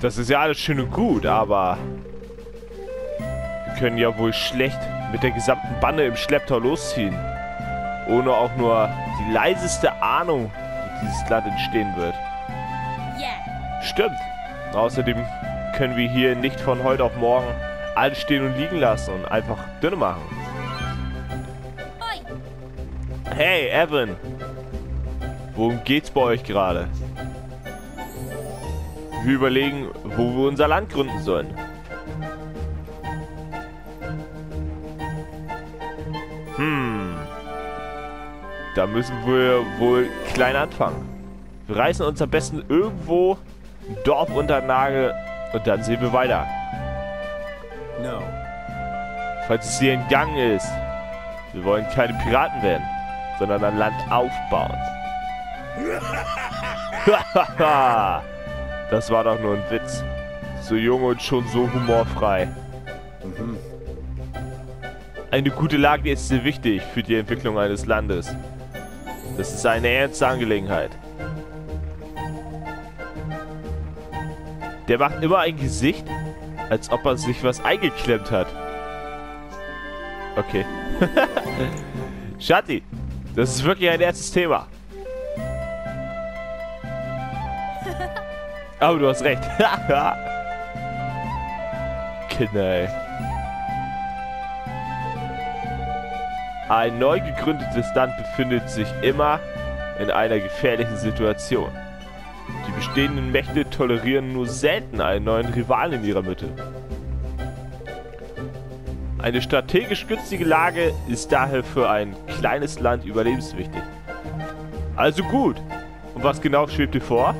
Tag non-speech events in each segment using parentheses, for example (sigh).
Das ist ja alles schön und gut, aber... Wir können ja wohl schlecht mit der gesamten Bande im Schlepptau losziehen. Ohne auch nur die leiseste Ahnung, wie dieses Land entstehen wird. Yeah. Stimmt. Außerdem können wir hier nicht von heute auf morgen alles stehen und liegen lassen und einfach dünne machen. Oi. Hey, Evan. Worum geht's bei euch gerade? Wir überlegen, wo wir unser Land gründen sollen. Hm. Da müssen wir wohl klein anfangen. Wir reißen uns am besten irgendwo ein Dorf unter den Nagel und dann sehen wir weiter. No. Falls es hier entgangen ist. Wir wollen keine Piraten werden, sondern ein Land aufbauen. (laughs) das war doch nur ein Witz. So jung und schon so humorfrei. Eine gute Lage ist sehr wichtig für die Entwicklung eines Landes. Das ist eine ernste Angelegenheit. Der macht immer ein Gesicht, als ob er sich was eingeklemmt hat. Okay. (laughs) Shati, das ist wirklich ein ernstes Thema. (laughs) Aber du hast recht. (laughs) Kinder, ey. Ein neu gegründetes Land befindet sich immer in einer gefährlichen Situation. Die bestehenden Mächte tolerieren nur selten einen neuen Rivalen in ihrer Mitte. Eine strategisch günstige Lage ist daher für ein kleines Land überlebenswichtig. Also gut. Und was genau schwebt dir vor?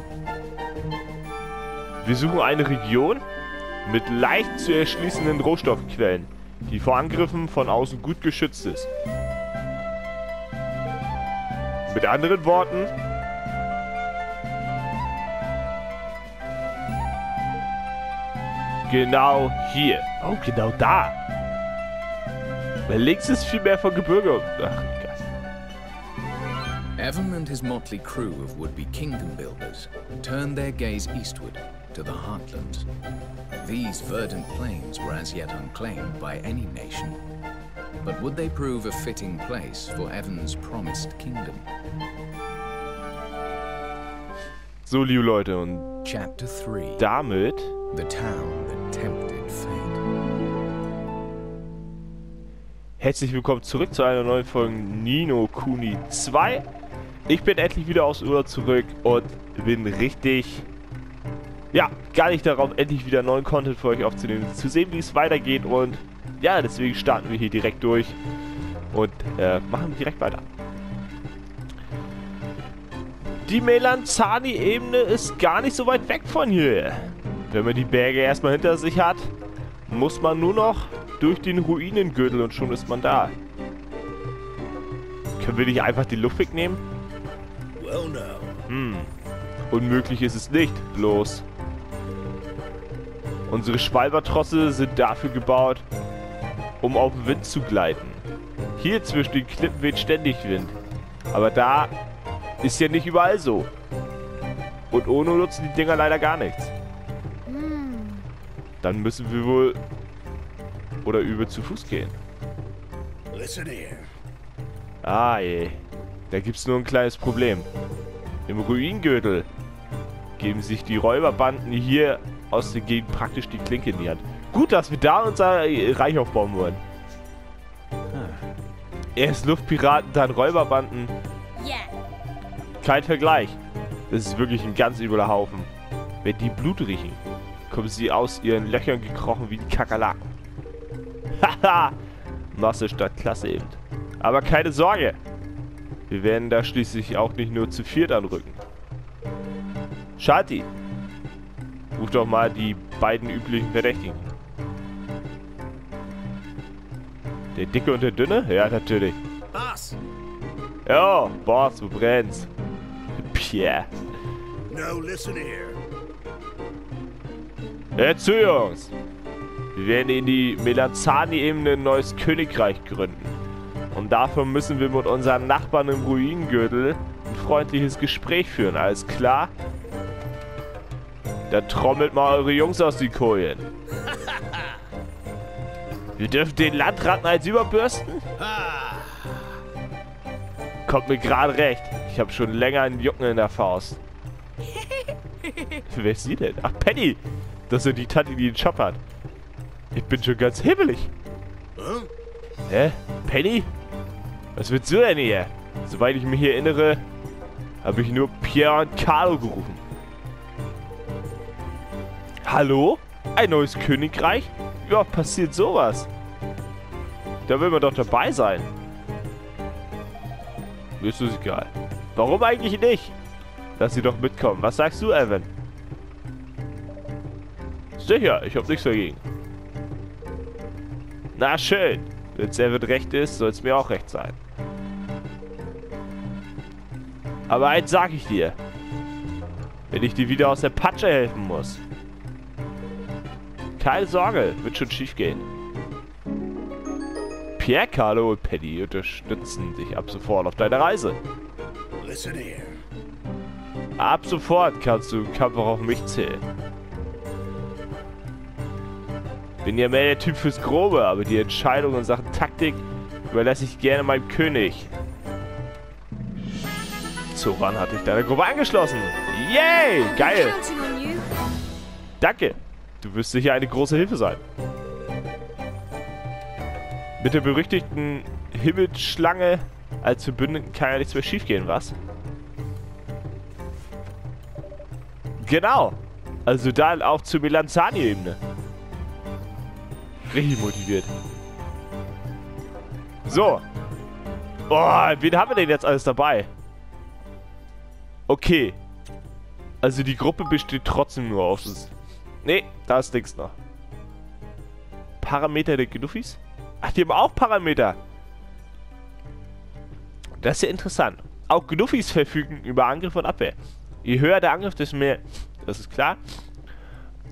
Wir suchen eine Region mit leicht zu erschließenden Rohstoffquellen, die vor Angriffen von außen gut geschützt ist. Mit anderen Worten, genau hier. Oh, genau da. Weil links ist viel mehr von Gebirge. Ach. Evan and his motley crew of would-be kingdom builders turned their gaze eastward to the heartlands. These verdant plains were as yet unclaimed by any nation. But would they prove a fitting place for Evan's promised kingdom? So, liebe Leute, und Chapter 3 damit The Town That Tempted Fate. herzlich willkommen zurück zu einer neuen Folge Nino Kuni 2. Ich bin endlich wieder aus Urlaub zurück und bin richtig, ja, gar nicht darauf, endlich wieder neuen Content für euch aufzunehmen, zu sehen, wie es weitergeht und ja, deswegen starten wir hier direkt durch und äh, machen direkt weiter. Die Melanzani-Ebene ist gar nicht so weit weg von hier. Wenn man die Berge erstmal hinter sich hat, muss man nur noch durch den Ruinengürtel und schon ist man da. Können wir nicht einfach die Luft wegnehmen? Hm. Unmöglich ist es nicht, bloß. Unsere Schwalbertrosse sind dafür gebaut, um auf den Wind zu gleiten. Hier zwischen den Klippen weht ständig Wind. Aber da ist ja nicht überall so. Und ohne nutzen die Dinger leider gar nichts. Dann müssen wir wohl oder über zu Fuß gehen. Listen here. Ah je. Da gibt's nur ein kleines Problem. Im Ruingürtel geben sich die Räuberbanden hier aus der Gegend praktisch die Klinke in die Hand. Gut, dass wir da unser Reich aufbauen wollen. Ah. Erst Luftpiraten, dann Räuberbanden. Yeah. Kein Vergleich. Das ist wirklich ein ganz übler Haufen. Wenn die Blut riechen, kommen sie aus ihren Löchern gekrochen wie die Kakerlaken. (laughs) Haha! Masse statt Klasse eben. Aber keine Sorge! Wir werden da schließlich auch nicht nur zu viert anrücken. Shati! Ruf doch mal die beiden üblichen Verdächtigen. Der Dicke und der Dünne? Ja, natürlich. Boss. Ja, Boss, du brennst. Pierre. No, listen here. Zu, Jungs. Wir werden in die Melanzani-Ebene ein neues Königreich gründen. Und dafür müssen wir mit unseren Nachbarn im Ruinengürtel ein freundliches Gespräch führen. Alles klar? Dann trommelt mal eure Jungs aus den Kojen. Wir dürfen den Landratten als überbürsten? Kommt mir gerade recht. Ich habe schon länger einen Jucken in der Faust. Wer ist sie denn? Ach, Penny. Das ist die Tante, die den Shop hat. Ich bin schon ganz hibbelig. Hä? Penny? Was willst du denn hier? Soweit ich mich erinnere, habe ich nur Pierre und Carlo gerufen. Hallo? Ein neues Königreich? Ja, passiert sowas. Da will man doch dabei sein. Mir ist das egal. Warum eigentlich nicht? Lass sie doch mitkommen. Was sagst du, Evan? Sicher, ich hab nichts dagegen. Na schön. Wenn Evan recht ist, soll es mir auch recht sein. Aber eins sag ich dir. Wenn ich dir wieder aus der Patsche helfen muss. Keine Sorge, wird schon schief gehen. Pierre, Carlo und Penny unterstützen dich ab sofort auf deiner Reise. Listen here. Ab sofort kannst du im Kampf auch auf mich zählen. Bin ja mehr der Typ fürs Grobe, aber die Entscheidung in Sachen Taktik überlasse ich gerne meinem König. Zoran hat dich deiner Gruppe angeschlossen. Yay! Geil! Danke. Du wirst sicher eine große Hilfe sein. Mit der berüchtigten Himmelsschlange als Verbündeten kann ja nichts mehr schiefgehen, was? Genau. Also dann auch zur Melanzani-Ebene. Richtig motiviert. So. Oh, wen haben wir denn jetzt alles dabei? Okay. Also die Gruppe besteht trotzdem nur aus... Nee, da ist nichts noch. Parameter der Gnuffis? Ach, die haben auch Parameter. Das ist ja interessant. Auch Gnuffis verfügen über Angriff und Abwehr. Je höher der Angriff, desto mehr... Das ist klar.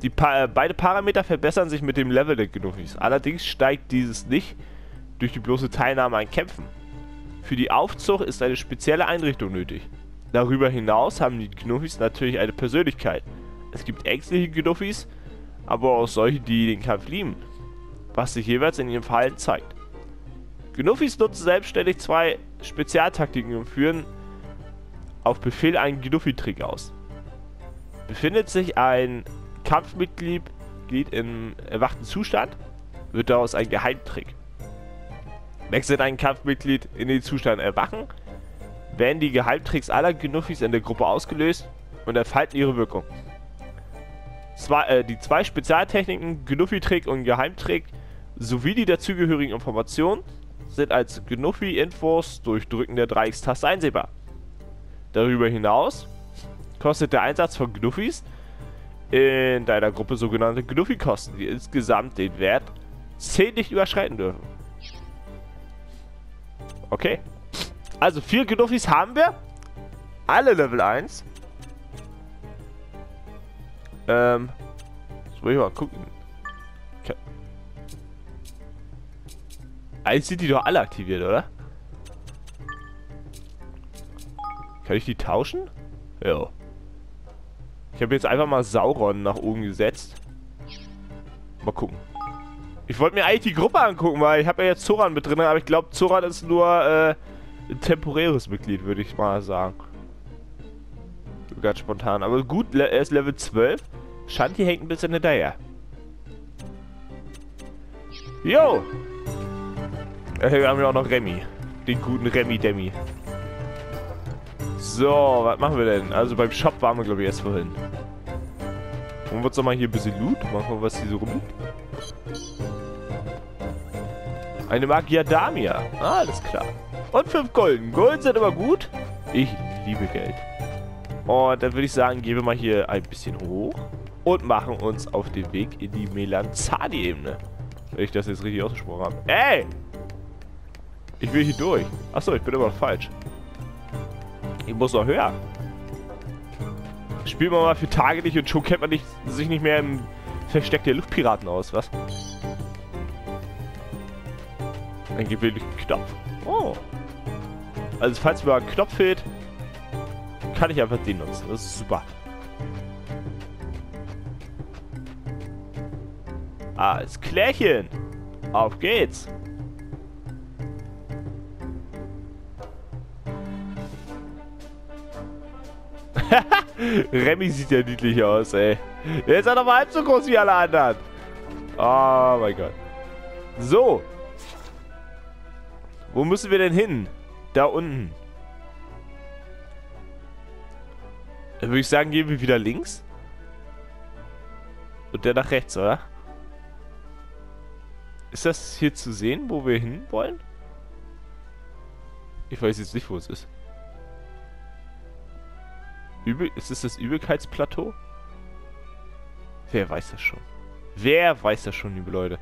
Die pa äh, beide Parameter verbessern sich mit dem Level der Gnuffis. Allerdings steigt dieses nicht durch die bloße Teilnahme an Kämpfen. Für die Aufzucht ist eine spezielle Einrichtung nötig. Darüber hinaus haben die Gnuffis natürlich eine Persönlichkeit. Es gibt ängstliche Gnuffis, aber auch solche, die den Kampf lieben, was sich jeweils in ihrem Verhalten zeigt. Gnuffis nutzen selbstständig zwei Spezialtaktiken und führen auf Befehl einen Gnuffi-Trick aus. Befindet sich ein Kampfmitglied Glied im erwachten Zustand, wird daraus ein Geheimtrick. Wechselt ein Kampfmitglied in den Zustand Erwachen, werden die Geheimtricks aller Gnuffis in der Gruppe ausgelöst und entfalten ihre Wirkung. Zwei, äh, die zwei Spezialtechniken, Gnuffi-Trick und Geheimtrick, sowie die dazugehörigen Informationen sind als Gnuffi-Infos durch Drücken der 3x-Taste einsehbar. Darüber hinaus kostet der Einsatz von Gnuffis in deiner Gruppe sogenannte Gnuffi-Kosten, die insgesamt den Wert 10 nicht überschreiten dürfen. Okay. Also vier Gnuffis haben wir. Alle Level 1. Ähm. Jetzt will ich mal gucken. Eigentlich sind die doch alle aktiviert, oder? Kann ich die tauschen? Ja. Ich habe jetzt einfach mal Sauron nach oben gesetzt. Mal gucken. Ich wollte mir eigentlich die Gruppe angucken, weil ich habe ja jetzt Zoran mit drin, aber ich glaube, Zoran ist nur äh, ein temporäres Mitglied, würde ich mal sagen. Ganz spontan. Aber gut, er ist Level 12. Shanti hängt ein bisschen hinterher. Jo! Äh, Hier haben wir auch noch Remy. Den guten Remy Demi. So, was machen wir denn? Also beim Shop waren wir, glaube ich, erst vorhin. Wollen wir uns doch mal hier ein bisschen Loot machen, wir, was hier so rumliegt? Eine Magiadamia. Ah, alles klar. Und fünf Golden. Golden sind immer gut. Ich liebe Geld. Und dann würde ich sagen, gehen wir mal hier ein bisschen hoch und machen uns auf den Weg in die Melanzani-Ebene. Wenn ich das jetzt richtig ausgesprochen habe. Ey! Ich will hier durch. Achso, ich bin immer noch falsch. Ich muss noch höher. Spielen wir mal für Tage nicht und schon kennt man nicht, sich nicht mehr im Versteck der Luftpiraten aus, was? Ein gewöhnlicher Knopf. Oh. Also falls mir ein Knopf fehlt, kann ich einfach den nutzen. Das ist super. Alles klärchen. Auf geht's. (laughs) Remy sieht ja niedlich aus, ey. Der ist ja noch mal halb so groß wie alle anderen. Oh mein Gott. So. Wo müssen wir denn hin? Da unten. Dann würde ich sagen, gehen wir wieder links. Und der nach rechts, oder? Ist das hier zu sehen, wo wir hin wollen? Ich weiß jetzt nicht, wo es ist. Übel ist es das Übelkeitsplateau? Wer weiß das schon? Wer weiß das schon, liebe Leute?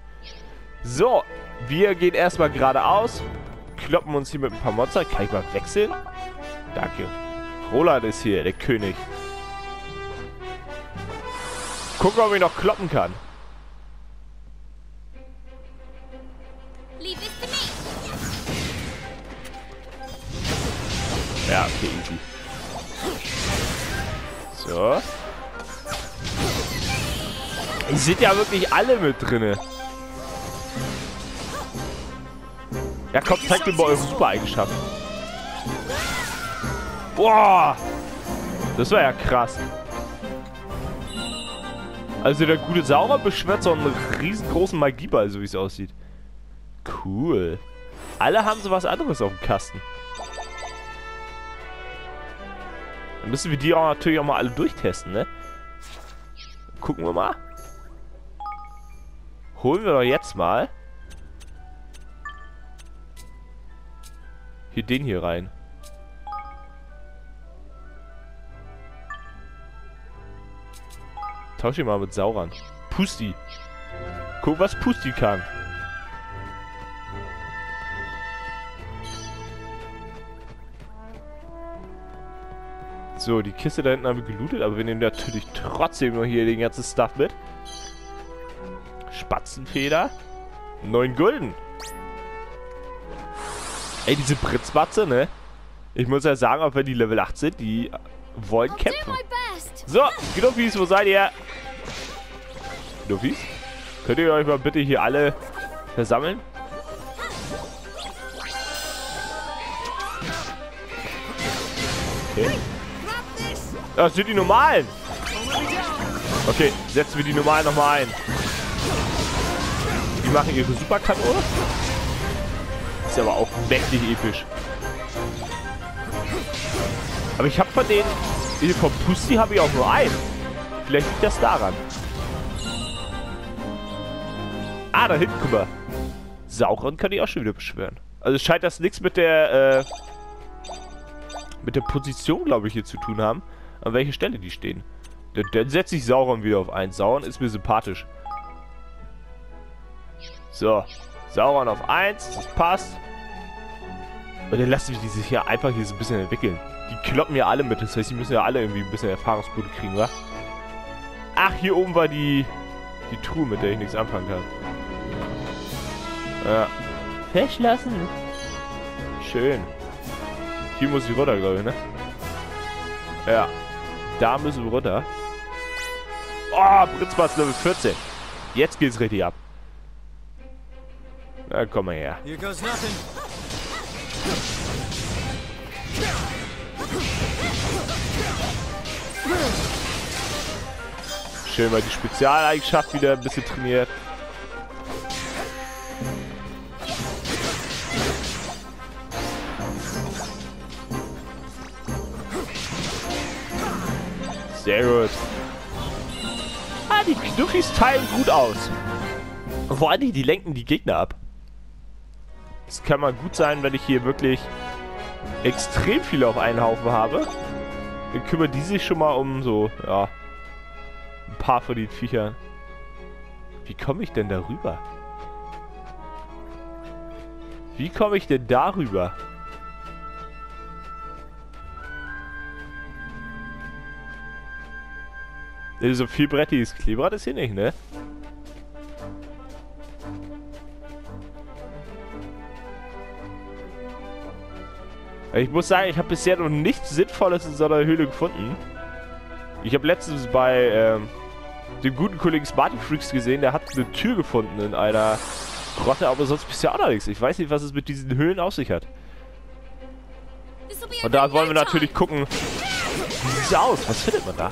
So, wir gehen erstmal geradeaus. Kloppen uns hier mit ein paar Monster. Kann ich mal wechseln? Danke. Roland ist hier, der König. Gucken, ob ich noch kloppen kann. Ja, okay, easy. So. Die sind ja wirklich alle mit drinne. Ja, komm, zeigt mir mal eure Super-Eigenschaften. Boah! Das war ja krass. Also der gute Saurer beschwört so einen riesengroßen Magieball, so wie es aussieht. Cool. Alle haben so was anderes auf dem Kasten. Dann müssen wir die auch natürlich auch mal alle durchtesten, ne? Gucken wir mal. Holen wir doch jetzt mal. Hier den hier rein. Tausch ihn mal mit Sauron. Pusti. Guck, was Pusti kann. So, die Kiste da hinten haben wir gelootet, aber wir nehmen natürlich trotzdem noch hier den ganzen Stuff mit. Spatzenfeder. Neun Gulden. Ey, diese Britzbatze, ne? Ich muss ja sagen, auch wenn die Level 8 sind, die wollen kämpfen. So, Knuffis, wo seid ihr? Knuffis? Könnt ihr euch mal bitte hier alle versammeln? Okay. Das sind die normalen. Okay, setzen wir die normalen nochmal ein. Die machen ihre Superkanone. Ist aber auch mächtig episch. Aber ich habe von den... Vom Pussy habe ich auch nur einen. Vielleicht liegt das daran. Ah, da hinten, guck mal. Sauron kann ich auch schon wieder beschwören. Also scheint das nichts mit der, äh, mit der Position, glaube ich, hier zu tun haben. An welcher Stelle die stehen. Dann, dann setze ich Sauron wieder auf 1. Sauron ist mir sympathisch. So. Sauron auf 1. Das passt. Und dann lassen wir die sich ja einfach hier so ein bisschen entwickeln. Die kloppen ja alle mit. Das heißt, die müssen ja alle irgendwie ein bisschen Erfahrungspunkte kriegen, wa? Ach, hier oben war die, die Truhe, mit der ich nichts anfangen kann. Ja. Verschlossen. Schön. Hier muss ich runter, glaube ich, ne? Ja. Da müssen wir runter. Oh, Britzbass Level 14. Jetzt geht's richtig ab. Na, komm mal her. Here goes nothing. Schön mal die Spezialeigenschaft wieder ein bisschen trainiert. Sehr gut. Ah, die Knuffis teilen gut aus. Vor allem, die lenken die Gegner ab. Es kann mal gut sein, wenn ich hier wirklich extrem viele auf einen Haufen habe. Dann kümmern die sich schon mal um so, ja, ein paar von den Viechern. Wie komme ich denn darüber? Wie komme ich denn darüber? Nee, So viel brettiges Klebrad ist hier nicht, ne? Ich muss sagen, ich habe bisher noch nichts Sinnvolles in so einer Höhle gefunden. Ich habe letztens bei, ähm, den guten Kollegen Smarty Freaks gesehen, der hat eine Tür gefunden in einer Grotte, aber sonst bisher auch noch nichts. Ich weiß nicht, was es mit diesen Höhlen auf sich hat. Und da wollen wir natürlich gucken, wie sieht's aus? Was findet man da?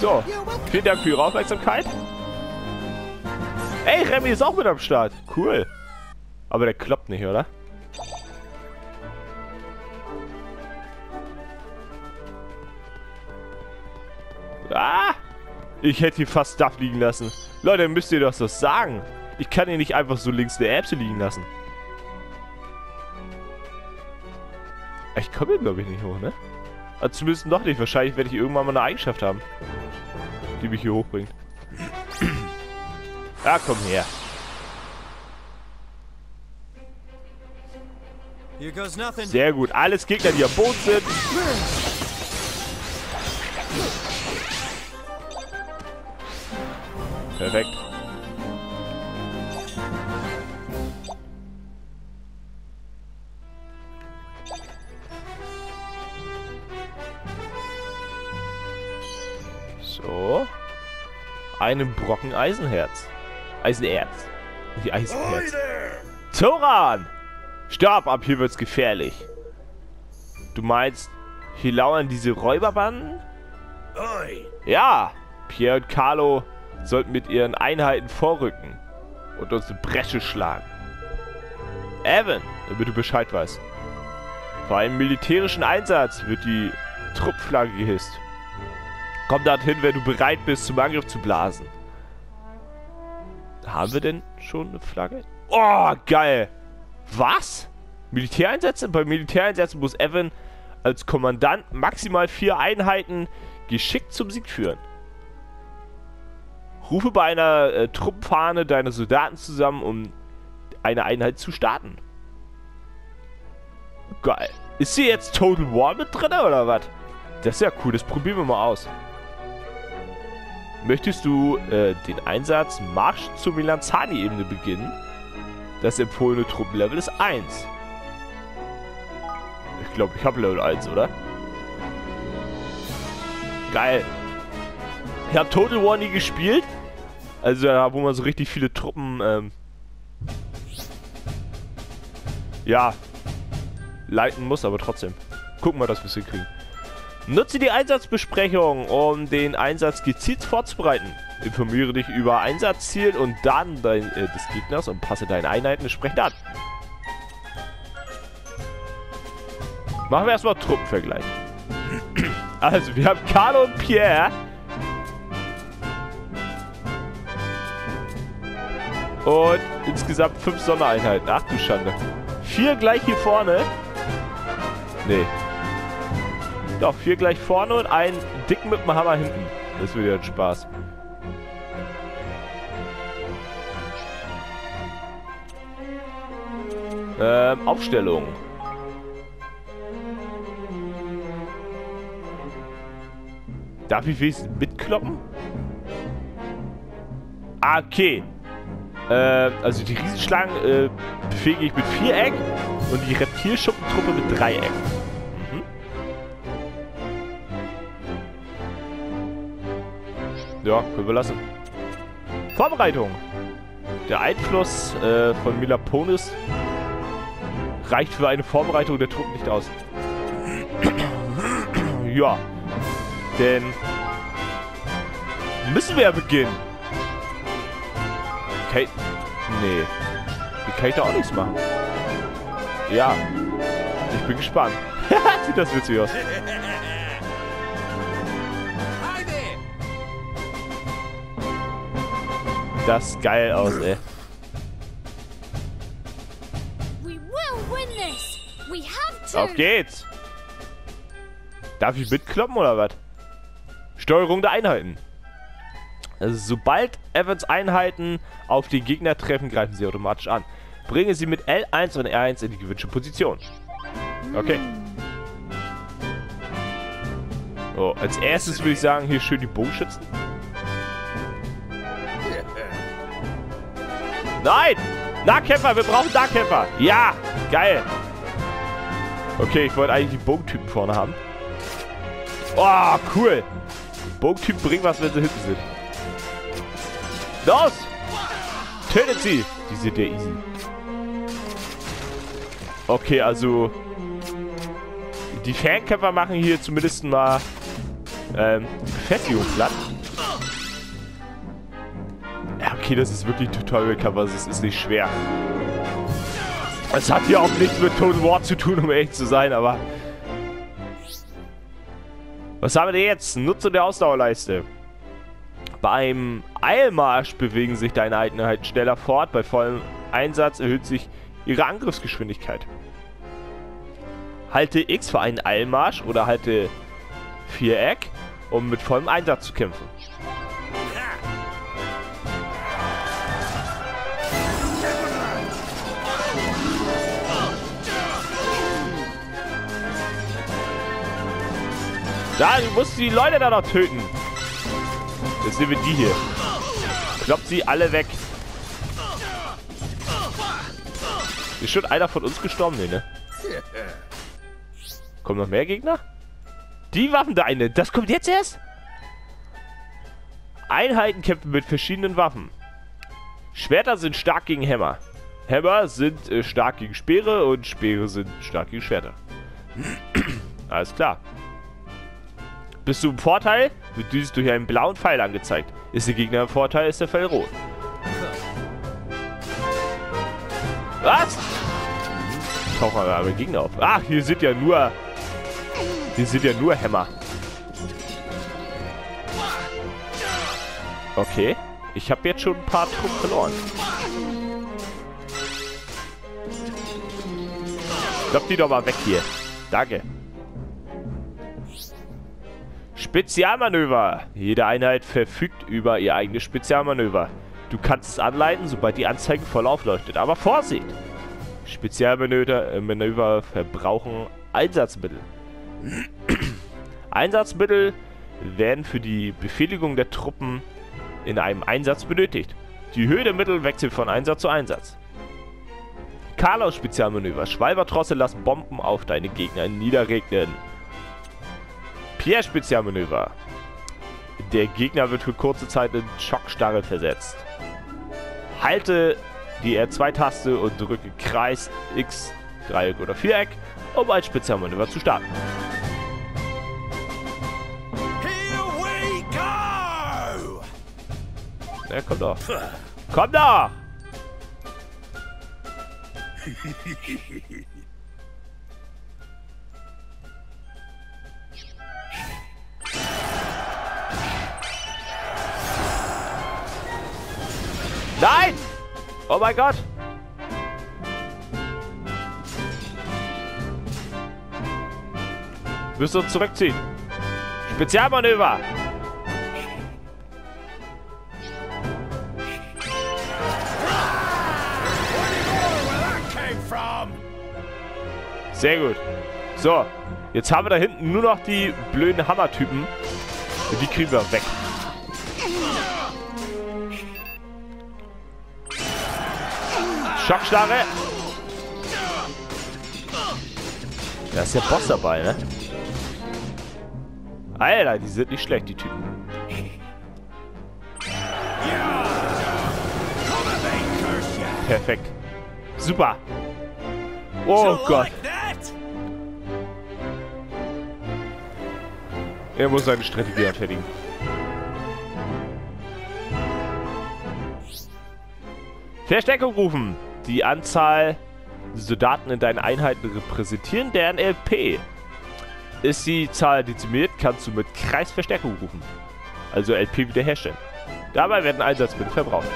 So, vielen Dank für Ihre Aufmerksamkeit. Ey, Remy ist auch mit am Start. Cool. Aber der klappt nicht, oder? Ah! Ich hätte hier fast Stuff liegen lassen. Leute, müsst ihr doch das sagen. Ich kann hier nicht einfach so links eine Erbse liegen lassen. Ich komme hier, glaube ich, nicht hoch, ne? Also zumindest noch nicht. Wahrscheinlich werde ich irgendwann mal eine Eigenschaft haben, die mich hier hochbringt. Ja, (clears throat) komm her. Sehr gut. Alles Gegner, die am Boden sind. Perfekt. So. Einen Brocken Eisenherz. Eisenerz. Die Ahoy Eisenherz. there! Stopp, ab hier wird's gefährlich. Du meinst, hier lauern diese Räuberbanden? Oi! Ja, Pierre und Carlo sollten mit ihren Einheiten vorrücken und uns eine Bresche schlagen. Evan, damit du Bescheid weißt. Vor einem militärischen Einsatz wird die Truppflagge gehisst. Komm dorthin, wenn du bereit bist, zum Angriff zu blasen. Haben wir denn schon eine Flagge? Oh, geil. Was? Militäreinsätze? Bei Militäreinsätzen muss Evan als Kommandant maximal vier Einheiten geschickt zum Sieg führen. Rufe bei einer äh, Truppenfahne deine Soldaten zusammen, um eine Einheit zu starten. Geil. Ist hier jetzt Total War mit drin oder was? Das ist ja cool, das probieren wir mal aus. Möchtest du äh, den Einsatz Marsch zur Milanzani-Ebene beginnen? Das empfohlene Truppenlevel ist 1. Ich glaube, ich habe Level 1, oder? Geil. Ich habe Total War nie gespielt. Also da, wo man so richtig viele Truppen, ähm, ja, leiten muss, aber trotzdem. Gucken wir, dass wir es hinkriegen. Nutze die Einsatzbesprechung, um den Einsatz gezielt vorzubereiten. Informiere dich über Einsatzziel und dann dein, äh, des Gegners und passe deine Einheiten entsprechend an. Machen wir erstmal Truppenvergleich. (clears throat) Also, wir haben Carlo und Pierre. Und insgesamt fünf Sondereinheiten. Ach du Schande. Vier gleich hier vorne. Nee. Doch, vier gleich vorne und einen dicken mit dem Hammer hinten. Das wird ja ein Spaß. Ähm, Aufstellung. Darf ich wenigstens mitkloppen? Ah, okay. Äh, also die Riesenschlangen äh, befähige ich mit Viereck und die Reptilschuppentruppe mit Dreieck. Ja, können wir lassen. Vorbereitung. Der Einfluss äh, von Milaponis reicht für eine Vorbereitung der Truppen nicht aus. (clears throat) ja. Denn müssen wir ja beginnen. Okay. Nee. Hier kann ich da auch nichts machen. Ja. Ich bin gespannt. (laughs) Sieht das witzig aus. Das geil aus, ey. Auf geht's. Darf ich mitkloppen oder was? Steuerung der Einheiten. Also sobald Evans Einheiten auf den Gegner treffen, greifen sie automatisch an. Bringe sie mit L1 und R1 in die gewünschte Position. Okay. So, als erstes würde ich sagen, hier schön die Bogenschützen. Nein! Nahkämpfer, wir brauchen Nahkämpfer. Ja, geil. Okay, ich wollte eigentlich die Bogentypen vorne haben. Oh, cool. Bogentypen bringen was, wenn sie hinten sind. Los! Tötet sie! Die sind ja easy. Okay, also... Die Fernkämpfer machen hier zumindest mal ähm, die Befestigung platt. Okay, das ist wirklich also es ist nicht schwer. Es hat hier auch nichts mit Total War zu tun, um ehrlich zu sein, aber... Was haben wir denn jetzt? Nutzung der Ausdauerleiste. Beim Eilmarsch bewegen sich deine Einheiten schneller fort. Bei vollem Einsatz erhöht sich ihre Angriffsgeschwindigkeit. Halte X für einen Eilmarsch oder halte Viereck, um mit vollem Einsatz zu kämpfen. Da, du musst die Leute da noch töten. Jetzt nehmen wir die hier. Kloppt sie alle weg. Ist schon einer von uns gestorben? Nee, ne? Kommen noch mehr Gegner? Die Waffen da eine. Das kommt jetzt erst? Einheiten kämpfen mit verschiedenen Waffen. Schwerter sind stark gegen Hämmer. Hämmer sind äh, stark gegen Speere und Speere sind stark gegen Schwerter. (clears throat) Alles klar. Bist du im Vorteil, wird dieses durch einen blauen Pfeil angezeigt. Ist der Gegner im Vorteil, ist der Pfeil rot. Was? Tauchen aber Gegner auf. Ach, hier sind ja nur... Hier sind ja nur Hämmer. Okay. Ich habe jetzt schon ein paar Truppen verloren. Klopp die doch mal weg hier. Danke. Spezialmanöver. Jede Einheit verfügt über ihr eigenes Spezialmanöver. Du kannst es anleiten, sobald die Anzeige voll aufleuchtet. Aber Vorsicht! Spezialmanöver äh, verbrauchen Einsatzmittel. (clears throat) Einsatzmittel werden für die Befehligung der Truppen in einem Einsatz benötigt. Die Höhe der Mittel wechselt von Einsatz zu Einsatz. Carlos Spezialmanöver. Schwalbertrosse lassen Bomben auf deine Gegner niederregnen. Pierre Spezialmanöver. Der Gegner wird für kurze Zeit in Schockstarre versetzt. Halte die R2-Taste und drücke Kreis, X, Dreieck oder Viereck, um ein Spezialmanöver zu starten. Ja, komm doch. Komm doch! (laughs) Nein! Oh mein Gott! Müssen uns zurückziehen. Spezialmanöver! Sehr gut. So, jetzt haben wir da hinten nur noch die blöden Hammertypen. Und die kriegen wir weg. Schockstarre. Da ist der Boss dabei, ne? Alter, die sind nicht schlecht, die Typen. Perfekt. Super. Oh Gott. Er muss seine Strategie anfertigen. Verstärkung rufen. Die Anzahl Soldaten in deinen Einheiten repräsentieren deren LP. Ist die Zahl dezimiert, kannst du mit Kreisverstärkung rufen. Also LP wiederherstellen. Dabei werden Einsatzmittel verbraucht.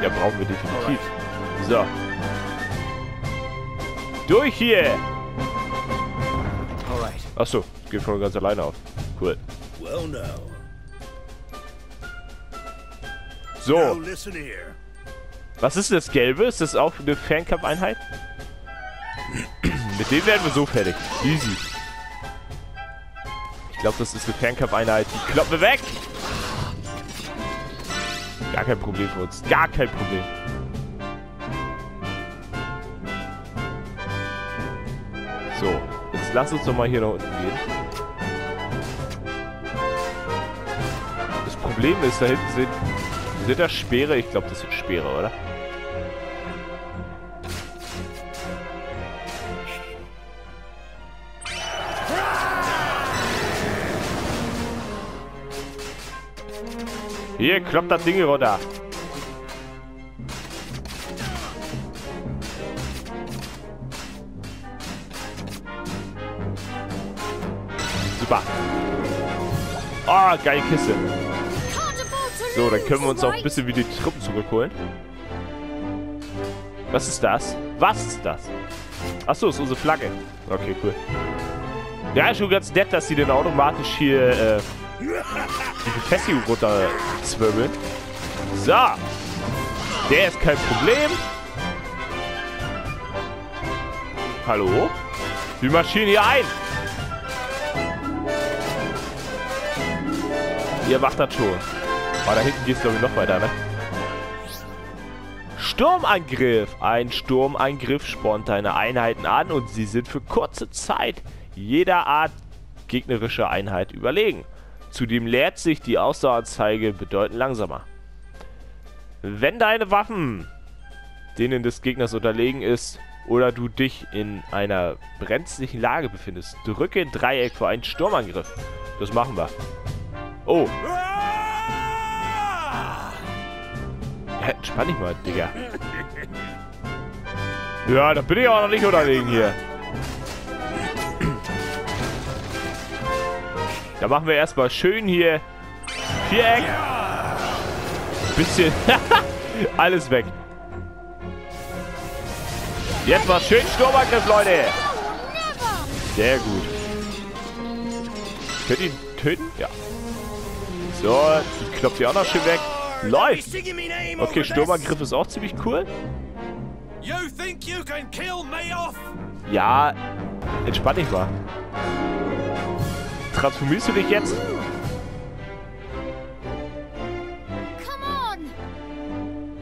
Ja, brauchen wir definitiv. So. Durch hier! Achso, geht von ganz alleine auf. Cool. Well, no. So, listen here. was ist das Gelbe? Ist das auch eine Fernkampf-Einheit? Mit dem werden wir so fertig. Easy. Ich glaube, das ist eine Fernkampf-Einheit. Die kloppen wir weg! Gar kein Problem für uns. Gar kein Problem. So. Jetzt lass uns doch mal hier nach unten gehen. Das Problem ist, da hinten sind... Sind das Speere? Ich glaube, das sind Speere, oder? Hier, kloppt das Ding runter. Super. Oh, geile Kiste. So, dann können wir uns auch ein bisschen wieder die Truppen zurückholen. Was ist das? Was ist das? Achso, ist unsere Flagge. Okay, cool. Ja, schon ganz nett, dass sie dann automatisch hier äh, die Befestigung runterzwirbeln. So. Der ist kein Problem. Hallo? Wir marschieren hier ein. Ihr macht das schon. Aber da hinten geht es, glaube ich, noch weiter, ne? Sturmangriff. Ein Sturmangriff spornt deine Einheiten an und sie sind für kurze Zeit jeder Art gegnerischer Einheit überlegen. Zudem leert sich die Ausdaueranzeige bedeutend langsamer. Wenn deine Waffen denen des Gegners unterlegen ist oder du dich in einer brenzlichen Lage befindest, drücke Dreieck für einen Sturmangriff. Das machen wir. Oh. Ja, entspann dich mal, Digga. Ja, da bin ich auch noch nicht unterlegen hier. Da machen wir erstmal schön hier Viereck. Bisschen. (laughs) Alles weg. Jetzt mal schön Sturmangriff, Leute. Sehr gut. Könnt ihr ihn töten? Ja. So, ich klopfe die auch noch schön weg. Läuft. Okay, Sturmangriff ist auch ziemlich cool. Ja, entspann dich mal. Transformierst du dich jetzt?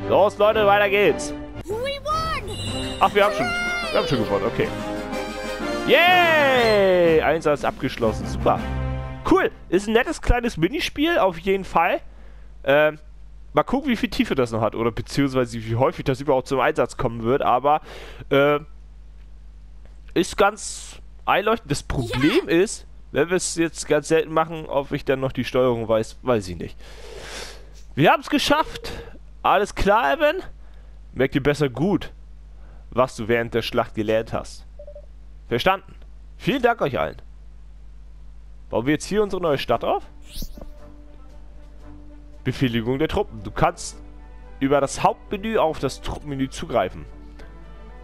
Los, Leute, weiter geht's. Ach, wir haben schon, wir haben schon gewonnen, okay. Yay! Einsatz abgeschlossen, super. Cool, ist ein nettes kleines Minispiel, auf jeden Fall. Ähm, mal gucken, wie viel Tiefe das noch hat, oder beziehungsweise wie häufig das überhaupt zum Einsatz kommen wird, aber äh, ist ganz einleuchtend. Das Problem ja. ist, wenn wir es jetzt ganz selten machen, ob ich dann noch die Steuerung weiß, weiß ich nicht. Wir haben es geschafft. Alles klar, Evan? Merk dir besser gut, was du während der Schlacht gelernt hast. Verstanden. Vielen Dank euch allen. Bauen wir jetzt hier unsere neue Stadt auf? Befehligung der Truppen. Du kannst über das Hauptmenü auf das Truppenmenü zugreifen.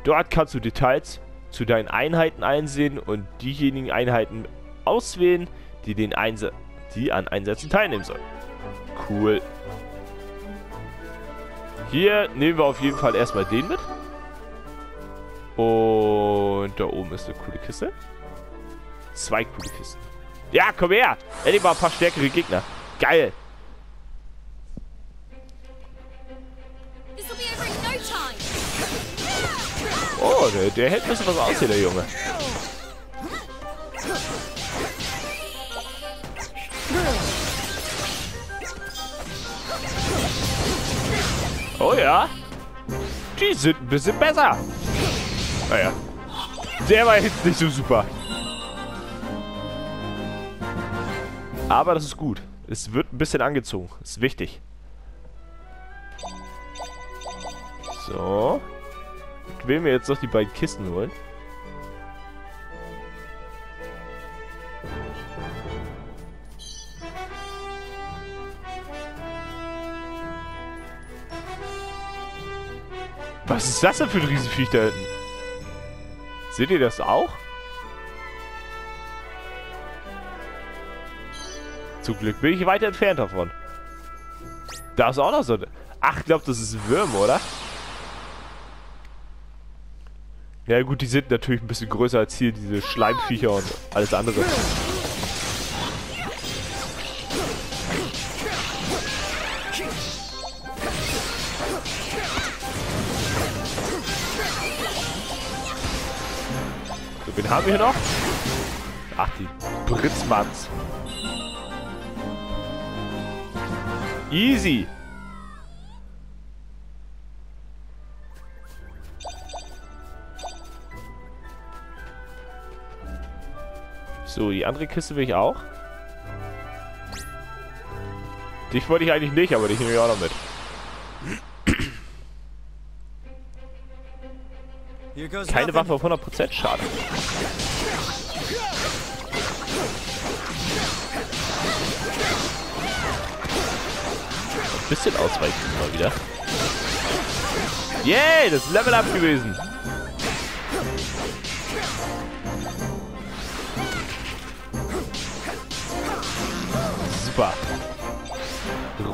Dort kannst du Details zu deinen Einheiten einsehen und diejenigen Einheiten auswählen, die, den Einsa die an Einsätzen teilnehmen sollen. Cool. Hier nehmen wir auf jeden Fall erstmal den mit. Und da oben ist eine coole Kiste. Zwei coole Kisten. Ja, komm her. Endlich mal ein paar stärkere Gegner. Geil. Oh, der, der hält ein bisschen was aus hier, der Junge. Oh ja. Die sind ein bisschen besser. Naja. Der war jetzt nicht so super. Aber das ist gut. Es wird ein bisschen angezogen. Ist wichtig. So. Will mir jetzt noch die beiden Kisten holen. Was ist das denn für ein Riesenviech da hinten? Seht ihr das auch? Zum Glück bin ich weiter entfernt davon. Da ist auch noch so... Ach, ich glaube, das ist Würm, oder? Ja gut, die sind natürlich ein bisschen größer als hier diese Schleimviecher und alles andere. So, wen haben wir hier noch? Ach, die Britzmanns. Easy. So, die andere Kiste will ich auch. Dich wollte ich eigentlich nicht, aber dich nehme ich auch noch mit. Keine. Waffe auf 100% Schade. Ein bisschen ausweichen mal wieder. Yay, das ist Level Up gewesen.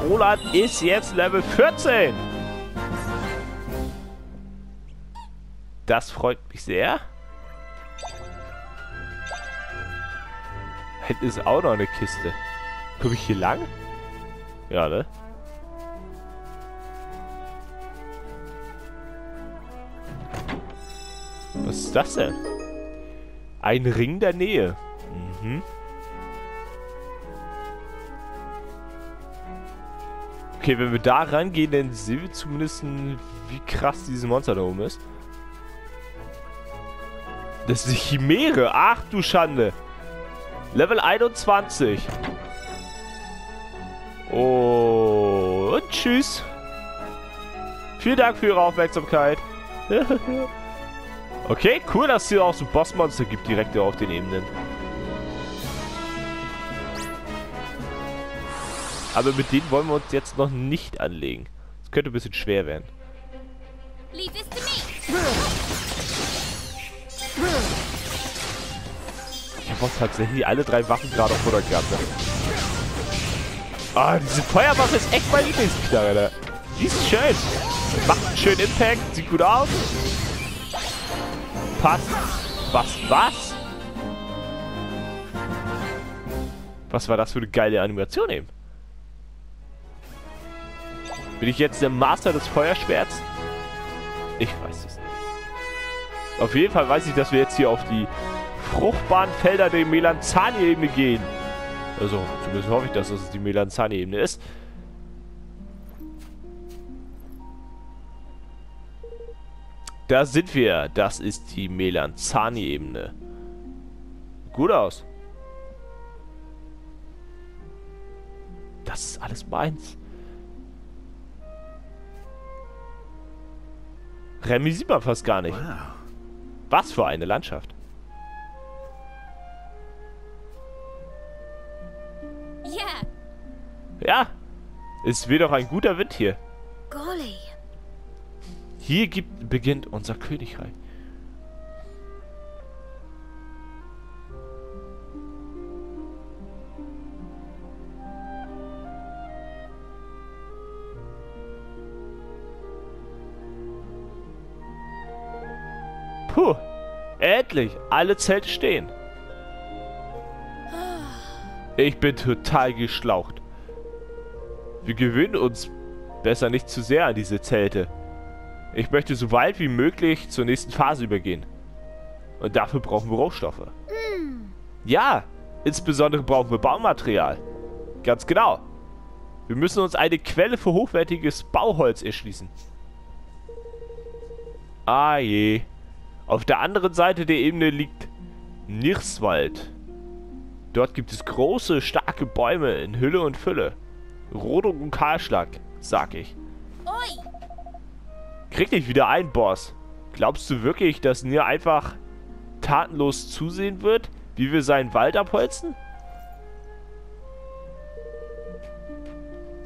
Roland ist jetzt Level 14. Das freut mich sehr. Hinten ist auch noch eine Kiste. Komme ich hier lang? Ja, ne? Was ist das denn? Ein Ring der Nähe. Mhm. Okay, wenn wir da rangehen, dann sehen wir zumindest, wie krass dieses Monster da oben ist. Das ist die Chimäre. Ach du Schande. Level 21. Und tschüss. Vielen Dank für Ihre Aufmerksamkeit. (laughs) okay, cool, dass es hier auch so Bossmonster gibt direkt auf den Ebenen. Aber mit denen wollen wir uns jetzt noch nicht anlegen. Das könnte ein bisschen schwer werden. Ich habe tatsächlich alle drei Waffen gerade auf 100 gehabt. Ne? Ah, diese Feuerwaffe ist echt mein Lieblingsknarre, ne? Die ist schön. Macht einen schönen Impact, sieht gut aus. Passt. Was, was? Was war das für eine geile Animation eben? Bin ich jetzt der Master des Feuerschwerts? Ich weiß es nicht. Auf jeden Fall weiß ich, dass wir jetzt hier auf die fruchtbaren Felder der Melanzani-Ebene gehen. Also, zumindest hoffe ich, dass das die Melanzani-Ebene ist. Da sind wir. Das ist die Melanzani-Ebene. Gut aus. Das ist alles meins. Remy sieht man fast gar nicht. Wow. Was für eine Landschaft. Yeah. Ja, es wird doch ein guter Wind hier. Golly. Hier gibt, beginnt unser Königreich. Puh, endlich, alle Zelte stehen. Ich bin total geschlaucht. Wir gewöhnen uns besser nicht zu sehr an diese Zelte. Ich möchte so bald wie möglich zur nächsten Phase übergehen. Und dafür brauchen wir Rohstoffe. Ja, insbesondere brauchen wir Baumaterial. Ganz genau. Wir müssen uns eine Quelle für hochwertiges Bauholz erschließen. Ah je. Auf der anderen Seite der Ebene liegt Nirswald. Dort gibt es große, starke Bäume in Hülle und Fülle. Rodung und Kahlschlag, sag ich. Oi. Krieg dich wieder ein, Boss. Glaubst du wirklich, dass Nir einfach tatenlos zusehen wird, wie wir seinen Wald abholzen?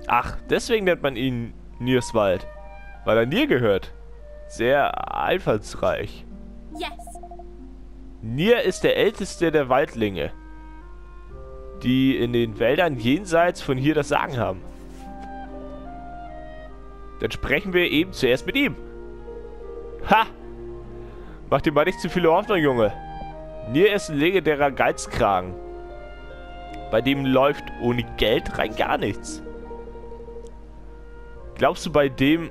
Ach, deswegen nennt man ihn Nirs Wald. Weil er Nir gehört. Sehr einfallsreich. Yes. Nir ist der älteste der Waldlinge, die in den Wäldern jenseits von hier das Sagen haben. Dann sprechen wir eben zuerst mit ihm. Ha! Mach dir mal nicht zu viele Hoffnung, Junge. Nir ist ein legendärer Geizkragen. Bei dem läuft ohne Geld rein gar nichts. Glaubst du bei dem,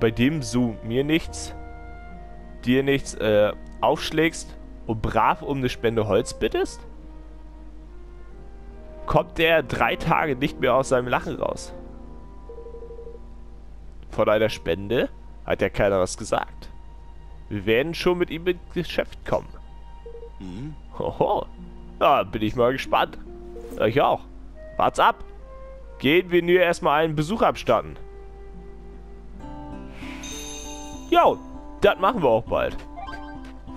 bei dem so mir nichts, dir nichts, äh, aufschlägst, und brav um eine Spende Holz bittest, kommt der drei Tage nicht mehr aus seinem Lachen raus. Von einer Spende hat ja keiner was gesagt. Wir werden schon mit ihm ins Geschäft kommen. Hm? Hoho. Ja, bin ich mal gespannt. Ich auch. Wart's ab. Gehen wir nur erstmal einen Besuch abstatten. Jo, das machen wir auch bald.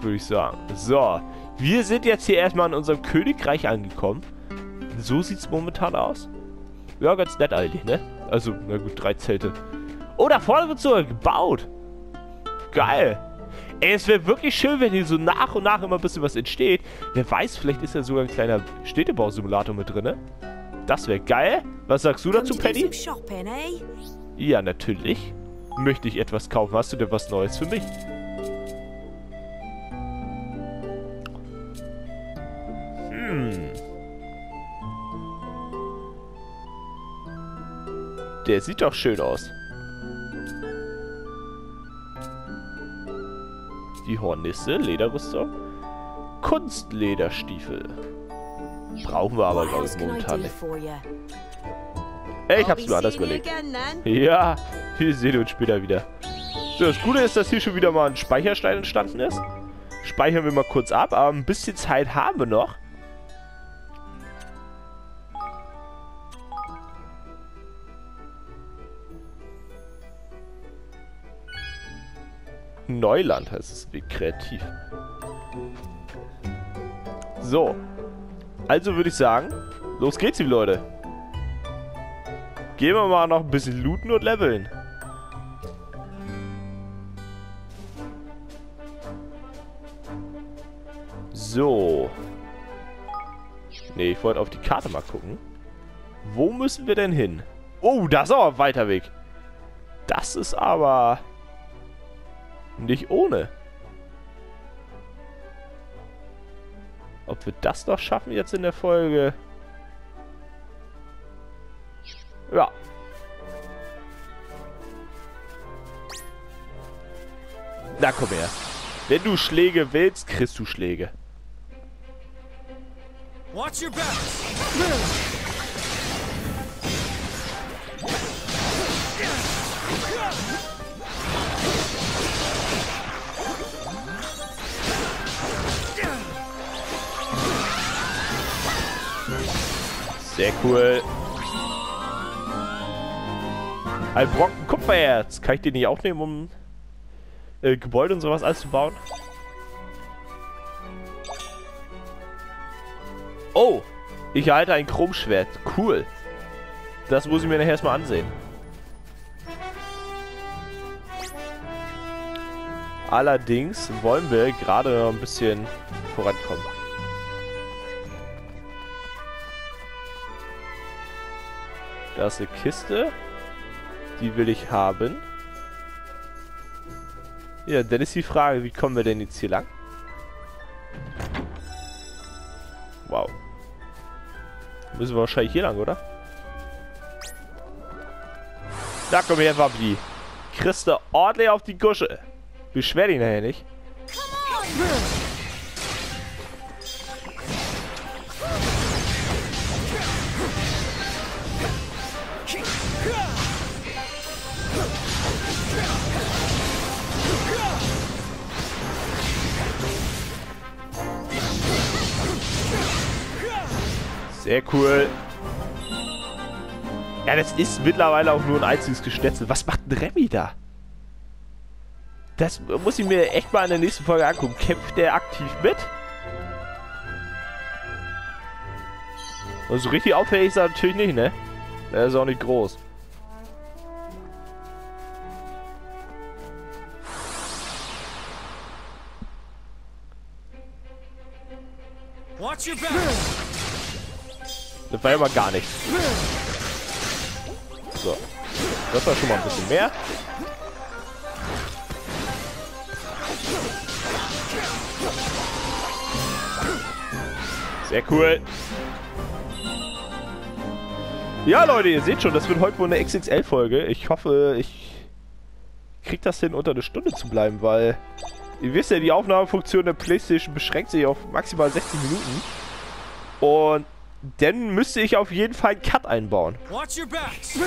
Würde ich sagen. So, wir sind jetzt hier erstmal in unserem Königreich angekommen. So sieht's momentan aus. Ja, ganz nett eigentlich, ne? Also, na gut, drei Zelte. Oh, da vorne wird sogar gebaut. Geil. Ey, es wäre wirklich schön, wenn hier so nach und nach immer ein bisschen was entsteht. Wer weiß, vielleicht ist ja sogar ein kleiner Städtebausimulator mit drin. Das wäre geil. Was sagst du dazu, Penny? shopping, eh? Ja, natürlich. Möchte ich etwas kaufen? Hast du denn was Neues für mich? Hm. Der sieht doch schön aus. Die Hornisse, Lederrüstung. Kunstlederstiefel. Brauchen wir aber, glaube ich, momentan nicht. Ey, ich hab's mir anders überlegt. Ja, wir sehen uns später wieder. So, das Gute ist, dass hier schon wieder mal ein Speicherstein entstanden ist. Speichern wir mal kurz ab, aber ein bisschen Zeit haben wir noch. Neuland heißt es, wie kreativ. So. Also würde ich sagen, los geht's, liebe Leute. Gehen wir mal noch ein bisschen looten und leveln. So. Ne, ich wollte auf die Karte mal gucken. Wo müssen wir denn hin? Oh, da ist aber ein weiter Weg. Das ist aber nicht ohne. Ob wir das noch schaffen jetzt in der Folge? Ja. Na komm her. Wenn du Schläge willst, kriegst du Schläge. Watch your back! Sehr cool. Ein Brocken Kupfererz. Kann ich den nicht aufnehmen, um äh, Gebäude und sowas alles zu bauen? Oh, ich erhalte ein Chromschwert. Cool. Das muss ich mir nachher erstmal ansehen. Allerdings wollen wir gerade noch ein bisschen vorankommen. Da ist eine Kiste. Die will ich haben. Ja, dann ist die Frage, wie kommen wir denn jetzt hier lang? Wow. Müssen wir wahrscheinlich hier lang, oder? Da komm her, Wabli. Kriegst du ordentlich auf die Gusche. Beschwer dich nachher nicht. Sehr cool. Ja, das ist mittlerweile auch nur ein einziges Geschnetzel. Was macht ein Remy da? Das muss ich mir echt mal in der nächsten Folge angucken. Kämpft der aktiv mit? Und so richtig auffällig ist er natürlich nicht, ne? Er ist auch nicht groß. Watch your back! Das war ja mal gar nichts. So. Das war schon mal ein bisschen mehr. Sehr cool. Ja, Leute, ihr seht schon, das wird heute wohl eine XXL-Folge. Ich hoffe, ich krieg das hin, unter eine Stunde zu bleiben, weil Ihr wisst ja, die Aufnahmefunktion der Playstation beschränkt sich auf maximal 60 Minuten. Und dann müsste ich auf jeden Fall einen Cut einbauen. Watch your backs.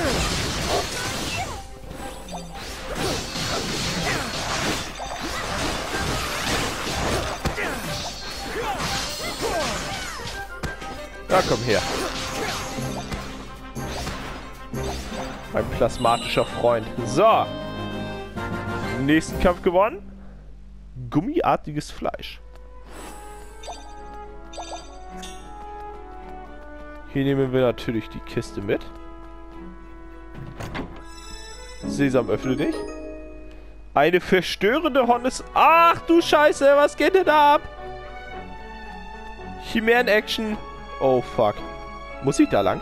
Ja, komm her. Mein plasmatischer Freund. So. Nächsten Kampf gewonnen. Gummiartiges Fleisch. Hier nehmen wir natürlich die Kiste mit. Sesam, öffne dich. Eine verstörende Hornis. Ach du Scheiße, was geht denn da ab? Chimären-Action. Oh fuck. Muss ich da lang?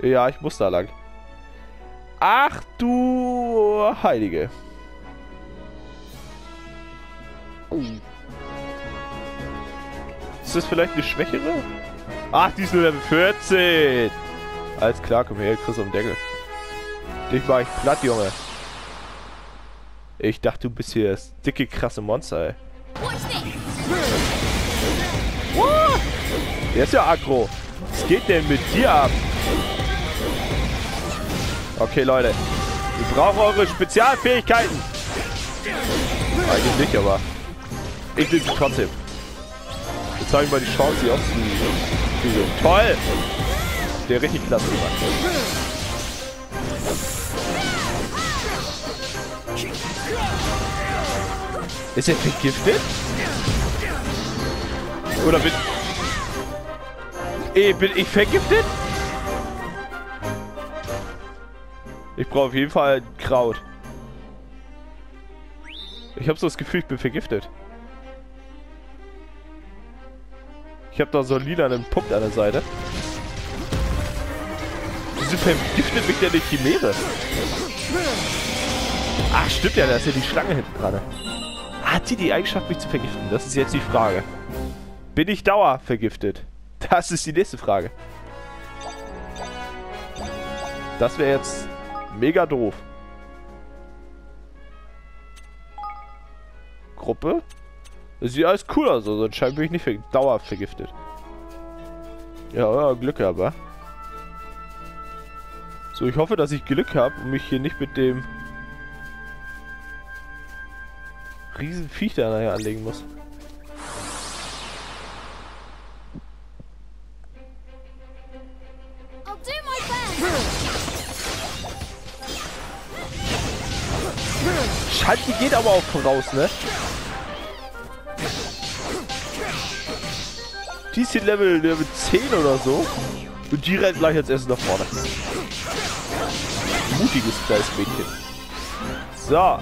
Ja, ich muss da lang. Ach du Heilige. Ist das vielleicht eine schwächere? Ach, die ist nur Level 14. Alles klar, komm her, Chris um den Deckel. Dich mach ich platt, Junge. Ich dachte, du bist hier das dicke, krasse Monster, ey. This. Der ist ja aggro. Was geht denn mit dir ab? Okay, Leute. Ich brauche eure Spezialfähigkeiten. Eigentlich nicht, aber ich nehme sie trotzdem. Jetzt zeige ich mal die Chance, die auszukriegen. Toll! Der richtig klasse gemacht. Ist er vergiftet? Oder bin... Ey, bin ich vergiftet? Ich brauche auf jeden Fall Kraut. Ich habe so das Gefühl, ich bin vergiftet. Ich habe da so einen lilanen Punkt an der Seite. Wieso vergiftet mich denn die Chimäre? Ach, stimmt ja, da ist ja die Schlange hinten dran. Hat sie die Eigenschaft, mich zu vergiften? Das ist jetzt die Frage. Bin ich dauervergiftet? Das ist die nächste Frage. Das wäre jetzt mega doof. Gruppe? Das sieht alles cool aus, also anscheinend bin ich nicht ver dauervergiftet. Ja, ja, Glück aber. So, ich hoffe, dass ich Glück habe und mich hier nicht mit dem riesen Viech da nachher anlegen muss. Best. Schalti geht aber auch voraus, ne? Die ist hier Level, Level 10 oder so. Und die rennt gleich als erstes nach vorne. Mutiges kleines Mädchen. So.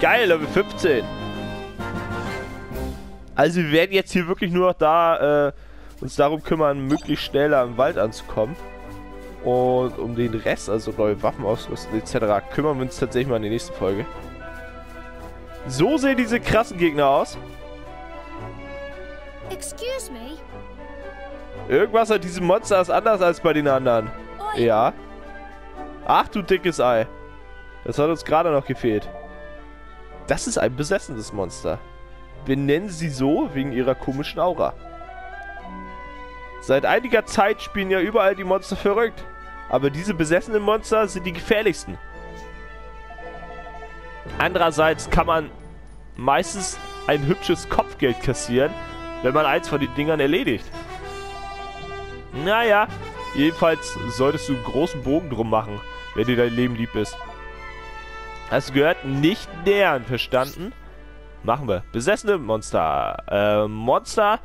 Geil, Level 15. Also wir werden jetzt hier wirklich nur noch da äh, uns darum kümmern, möglichst schneller im Wald anzukommen. Und um den Rest, also neue Waffen ausrüsten etc., kümmern wir uns tatsächlich mal in der nächsten Folge. So sehen diese krassen Gegner aus. Excuse me. Irgendwas an diesem Monster ist anders als bei den anderen. Oi. Ja. Ach du dickes Ei. Das hat uns gerade noch gefehlt. Das ist ein besessenes Monster. Wir nennen sie so wegen ihrer komischen Aura. Seit einiger Zeit spielen ja überall die Monster verrückt. Aber diese besessenen Monster sind die gefährlichsten. Andererseits kann man meistens ein hübsches Kopfgeld kassieren, wenn man eins von den Dingern erledigt. Naja, jedenfalls solltest du einen großen Bogen drum machen, wenn dir dein Leben lieb ist. Du gehört? Nicht nähern, verstanden? Machen wir. Besessene Monster. Äh, Monster,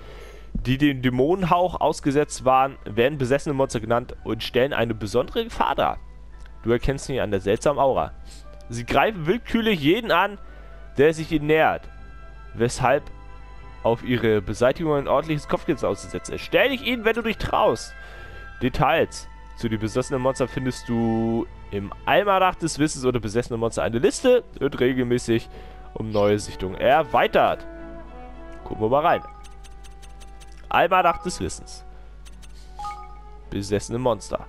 die dem Dämonenhauch ausgesetzt waren, werden besessene Monster genannt und stellen eine besondere Gefahr dar. Du erkennst sie an der seltsamen Aura. Sie greifen willkürlich jeden an, der sich ihnen nähert. Weshalb auf ihre Beseitigung ein ordentliches Kopfgeld auszusetzen. Stell dich ihnen, wenn du dich traust. Details zu den besessenen Monstern findest du im Almanach des Wissens oder besessene Monster eine Liste wird regelmäßig um neue Sichtungen erweitert. Gucken wir mal rein. Almanach des Wissens. Besessene Monster.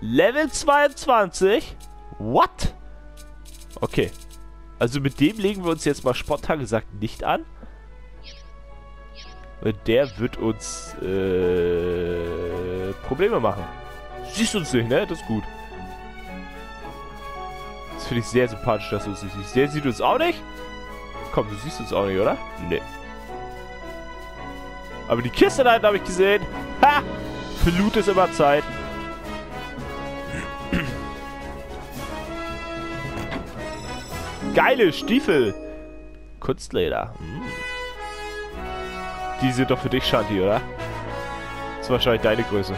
Level 22? What? Okay. Also mit dem legen wir uns jetzt mal spontan gesagt nicht an. Der wird uns äh, Probleme machen. Siehst du uns nicht, ne? Das ist gut. Das finde ich sehr sympathisch, dass du uns nicht siehst. Der sieht uns auch nicht? Komm, du siehst uns auch nicht, oder? Nee. Aber die Kiste da habe ich gesehen. Ha! Für Loot ist immer Zeit. Geile Stiefel. Kunstleder. Hm. Die sind doch für dich, Shanti, oder? Das ist wahrscheinlich deine Größe.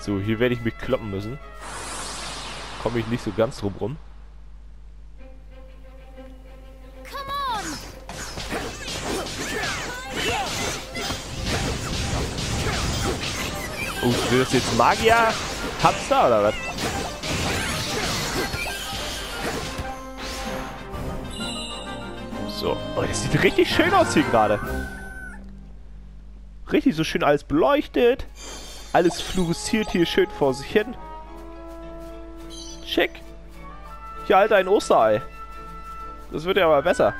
So, hier werde ich mich kloppen müssen. Komme ich nicht so ganz drum rum. Oh, sind das jetzt Magier? Hamster oder was? So. Oh, das sieht richtig schön aus hier gerade. Richtig so schön alles beleuchtet. Alles fluoresziert hier schön vor sich hin. Schick. Ich halte ein Osterei. Das wird ja aber besser.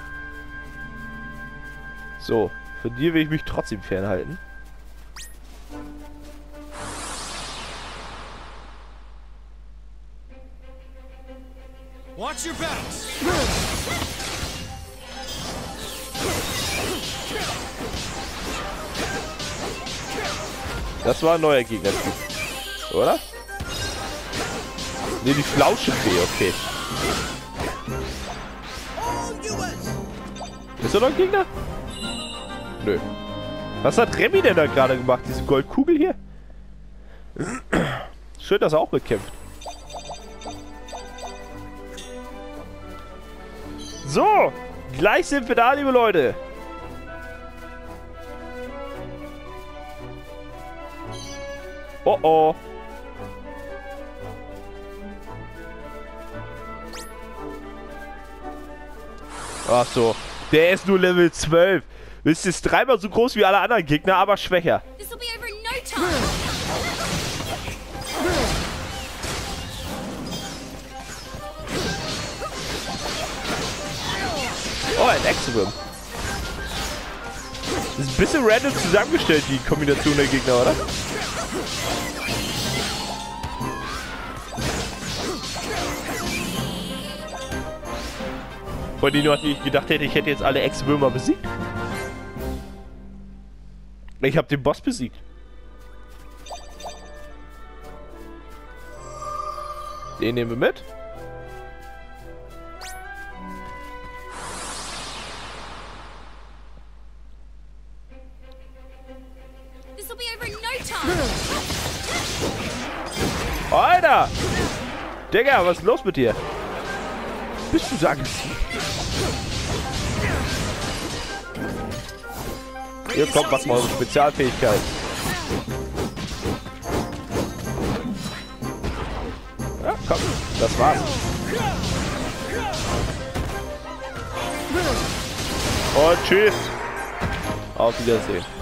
So. Von dir will ich mich trotzdem fernhalten. Watch your backs. Das war ein neuer Gegner. Oder? Ne, die Flauschefee, okay. Ist er noch ein Gegner? Nö. Was hat Remy denn da gerade gemacht? Diese Goldkugel hier? Schön, dass er auch bekämpft. So, gleich sind wir da, liebe Leute. Oh oh. Ach so. Der ist nur Level 12. Das ist dreimal so groß wie alle anderen Gegner, aber schwächer. This will be over no time! Oh, ein Exewurm. Das ist ein bisschen random zusammengestellt, die Kombination der Gegner, oder? Von denen ich gedacht hätte, ich hätte jetzt alle Ex-Würmer besiegt. Ich habe den Boss besiegt. Den nehmen wir mit. Digga, was ist los mit dir? Bist du aggressiv? Hier kommt was mal eure Spezialfähigkeit. Ja, komm, das war's. Und tschüss. Auf Wiedersehen.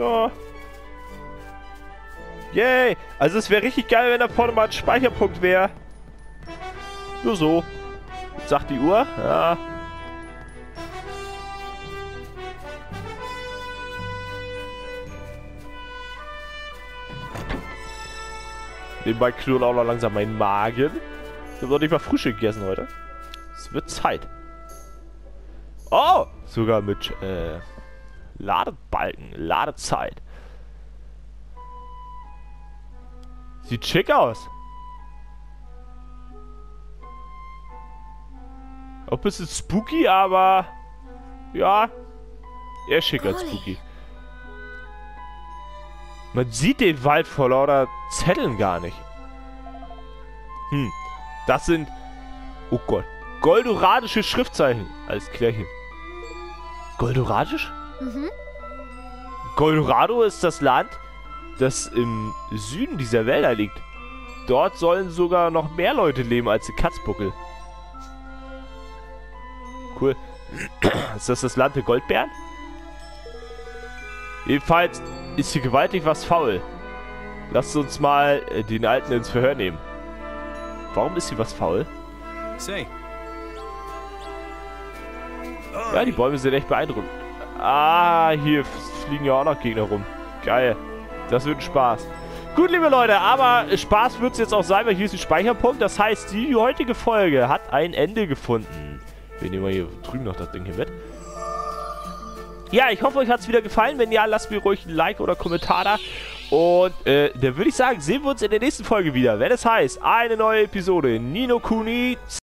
So. Yay! Also es wäre richtig geil, wenn da vorne mal ein Speicherpunkt wäre. Nur so. Sagt die Uhr. Ja. Nebenbei knurrt auch noch langsam mein Magen. Ich habe noch nicht mal Frühstück gegessen heute. Es wird Zeit. Oh! Sogar mit, äh, Ladebalken, Ladezeit. Sieht schick aus. Auch ein bisschen spooky, aber ja, eher schick als spooky. Man sieht den Wald vor lauter Zetteln gar nicht. Hm, das sind, oh Gott, goldoradische Schriftzeichen. Alles klärchen. Goldoradisch? Mhm. Colorado ist das Land, das im Süden dieser Wälder liegt. Dort sollen sogar noch mehr Leute leben als die Katzbuckel. Cool. (clears throat) Ist das das Land der Goldbären? Jedenfalls ist hier gewaltig was faul. Lasst uns mal äh, den Alten ins Verhör nehmen. Warum ist hier was faul? Say, Ja, die Bäume sind echt beeindruckend. Ah, hier fliegen ja auch noch Gegner rum. Geil. Das wird ein Spaß. Gut, liebe Leute, aber Spaß wird es jetzt auch sein, weil hier ist ein Speicherpunkt. Das heißt, die heutige Folge hat ein Ende gefunden. Wir nehmen mal hier drüben noch das Ding hier mit. Ja, ich hoffe, euch hat es wieder gefallen. Wenn ja, lasst mir ruhig ein Like oder Kommentar da. Und äh, dann würde ich sagen, sehen wir uns in der nächsten Folge wieder. Wenn es heißt, eine neue Episode Nino Kuni 2.